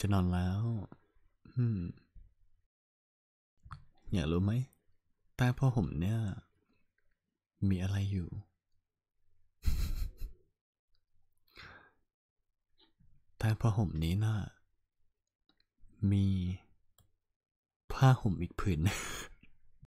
จะนอนแล้วอยากรู้ไหมใต้พ่อห่มเนี่ย มีอะไรอยู่ ใต้พ่อห่มนี้น่ะ มีผ้าห่มอีกผืน